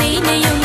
ലൈനയും